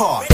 car.